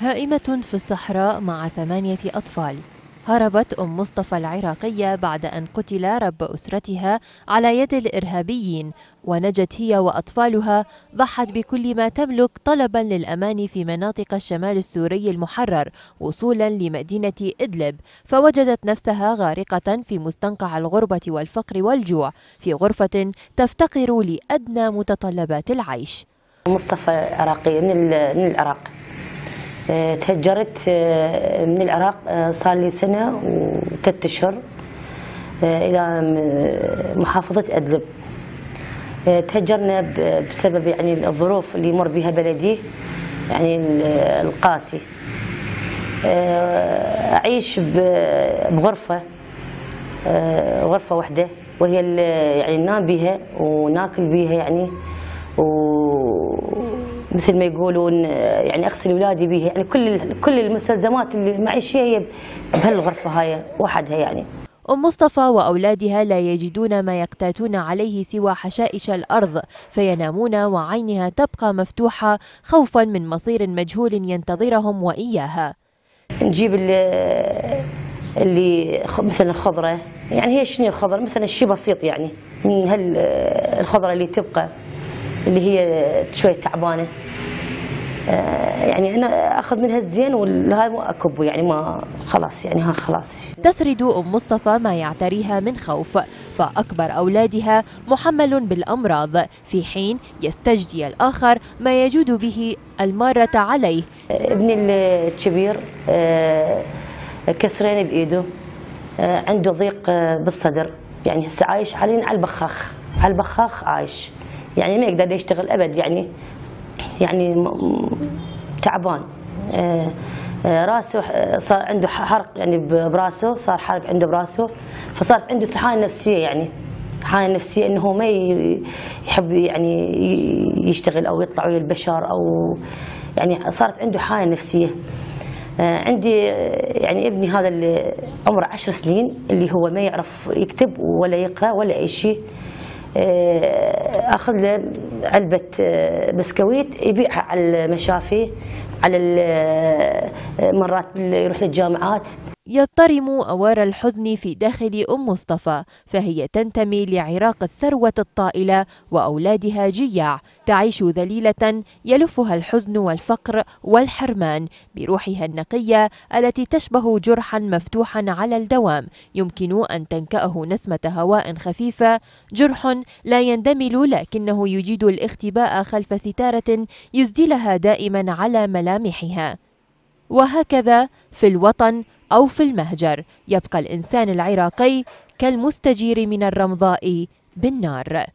هائمة في الصحراء مع ثمانية أطفال. هربت أم مصطفى العراقية بعد أن قتل رب أسرتها على يد الإرهابيين ونجت هي وأطفالها ضحت بكل ما تملك طلبا للأمان في مناطق الشمال السوري المحرر وصولا لمدينة إدلب فوجدت نفسها غارقة في مستنقع الغربة والفقر والجوع في غرفة تفتقر لأدنى متطلبات العيش. مصطفى عراقي من العراق. تهجرت آه، من العراق آه، صار لي سنة وثلاث أشهر إلى محافظة أدلب. تهجرنا بسبب يعني الظروف اللي يمر بها بلدي يعني القاسي. أعيش بغرفة غرفة واحدة وهي يعني ننام بها وناكل بها يعني ومثل ما يقولون يعني أغسل اولادي بها يعني كل كل المستلزمات اللي معيشيه هي بهالغرفة هاي وحدها يعني. أم مصطفى وأولادها لا يجدون ما يقتاتون عليه سوى حشائش الأرض فينامون وعينها تبقى مفتوحة خوفا من مصير مجهول ينتظرهم وإياها. نجيب اللي, اللي مثلا الخضرة. يعني هي شنو الخضرة؟ مثلا شيء بسيط يعني من هالخضرة اللي تبقى. اللي هي شوي تعبانة. آه، يعني أنا أخذ منها الزين والهاي مو اكبه يعني ما خلاص يعني ها خلاص. تسرد أم مصطفى ما يعتريها من خوف فأكبر أولادها محمل بالأمراض في حين يستجدي الآخر ما يجود به المارة عليه. ابني الكبير آه، كسرين بإيده آه، عنده ضيق بالصدر يعني هسه عايش حاليا على البخاخ على البخاخ عايش. يعني ما يقدر يشتغل أبد يعني يعني تعبان. آه، آه، راسه آه، صار عنده حرق يعني براسه صار حرق عنده براسه فصارت عنده حاله نفسية يعني. حاله نفسية إنه هو ما يحب يعني يشتغل أو يطلع ويا البشر أو يعني صارت عنده حاله نفسية. عندي يعني ابني هذا اللي عمره عشر سنين اللي هو ما يعرف يكتب ولا يقرأ ولا أي شيء. آخذ له علبة آه، بسكويت يبيعها على المشافي على آه، مرات يروح للجامعات. يضطرم أوار الحزن في داخل أم مصطفى فهي تنتمي لعراق الثروة الطائلة وأولادها جياع تعيش ذليلة يلفها الحزن والفقر والحرمان بروحها النقية التي تشبه جرحا مفتوحا على الدوام يمكن أن تنكأه نسمة هواء خفيفة جرح لا يندمل لكنه يجيد الاختباء خلف ستارة يسدلها دائما على ملامحها. وهكذا في الوطن أو في المهجر. يبقى الإنسان العراقي كالمستجير من الرمضاء بالنار.